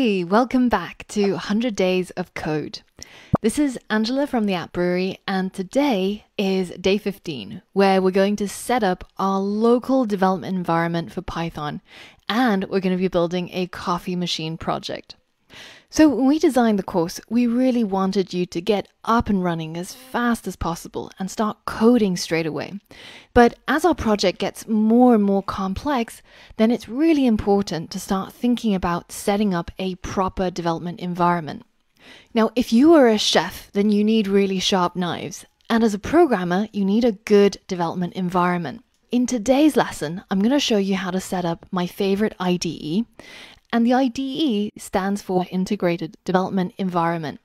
Hey, welcome back to 100 Days of Code. This is Angela from the App Brewery, and today is day 15, where we're going to set up our local development environment for Python, and we're going to be building a coffee machine project. So, when we designed the course, we really wanted you to get up and running as fast as possible and start coding straight away. But as our project gets more and more complex, then it's really important to start thinking about setting up a proper development environment. Now, if you are a chef, then you need really sharp knives. And as a programmer, you need a good development environment. In today's lesson, I'm going to show you how to set up my favorite IDE. And the IDE stands for Integrated Development Environment.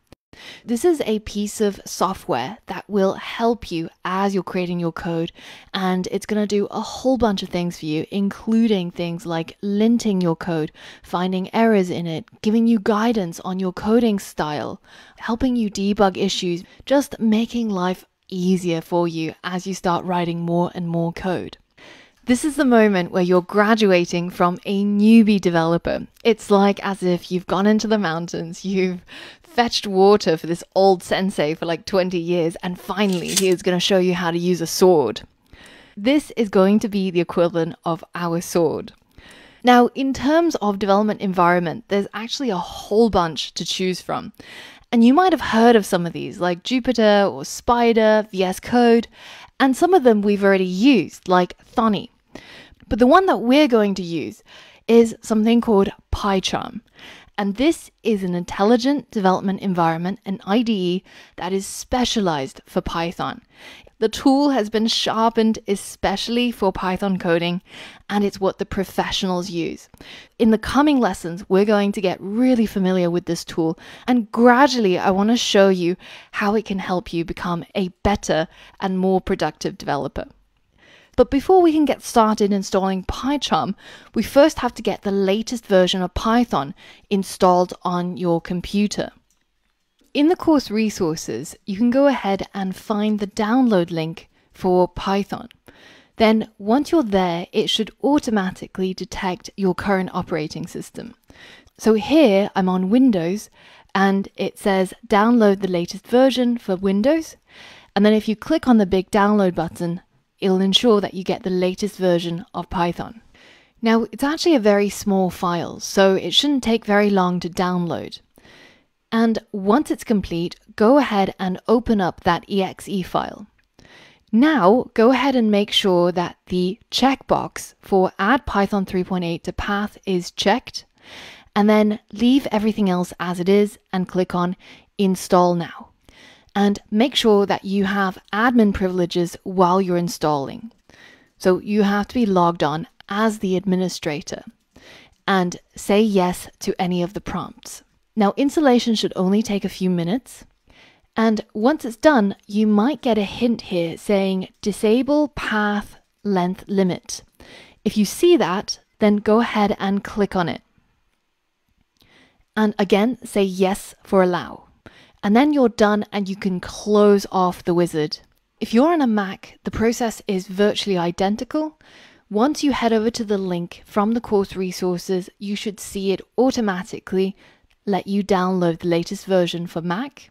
This is a piece of software that will help you as you're creating your code, and it's going to do a whole bunch of things for you, including things like linting your code, finding errors in it, giving you guidance on your coding style, helping you debug issues, just making life easier for you as you start writing more and more code. This is the moment where you're graduating from a newbie developer. It's like as if you've gone into the mountains, you've fetched water for this old sensei for like 20 years, and finally he is going to show you how to use a sword. This is going to be the equivalent of our sword. Now, in terms of development environment, there's actually a whole bunch to choose from. And you might have heard of some of these, like Jupyter or Spyder, VS Code, and some of them we've already used, like Thonny. But the one that we're going to use is something called PyCharm. And this is an intelligent development environment, an IDE that is specialized for Python. The tool has been sharpened especially for Python coding, and it's what the professionals use. In the coming lessons, we're going to get really familiar with this tool, and gradually, I want to show you how it can help you become a better and more productive developer. But before we can get started installing PyCharm, we first have to get the latest version of Python installed on your computer. In the course resources, you can go ahead and find the download link for Python. Then, once you're there, it should automatically detect your current operating system. So here I'm on Windows and it says download the latest version for Windows. And then if you click on the big download button, it'll ensure that you get the latest version of Python. Now, it's actually a very small file, so it shouldn't take very long to download. And once it's complete, go ahead and open up that exe file. Now, go ahead and make sure that the checkbox for add Python 3.8 to path is checked, and then leave everything else as it is and click on install now and make sure that you have admin privileges while you're installing. So you have to be logged on as the administrator and say yes to any of the prompts. Now, installation should only take a few minutes. And once it's done, you might get a hint here saying disable path length limit. If you see that, then go ahead and click on it. And again, say yes for allow and then you're done and you can close off the wizard. If you're on a Mac, the process is virtually identical. Once you head over to the link from the course resources, you should see it automatically let you download the latest version for Mac.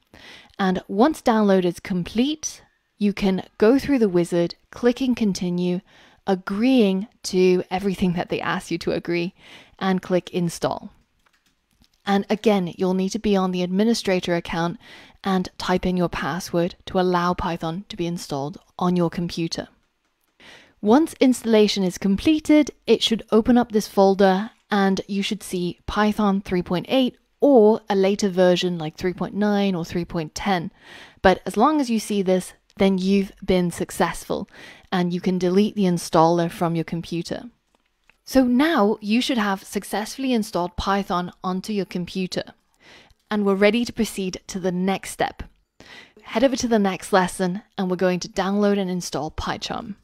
And once download is complete, you can go through the wizard, clicking continue, agreeing to everything that they ask you to agree, and click install. And again, you'll need to be on the administrator account and type in your password to allow Python to be installed on your computer. Once installation is completed, it should open up this folder and you should see Python 3.8 or a later version like 3.9 or 3.10. But as long as you see this, then you've been successful and you can delete the installer from your computer. So now you should have successfully installed Python onto your computer and we're ready to proceed to the next step. Head over to the next lesson and we're going to download and install PyCharm.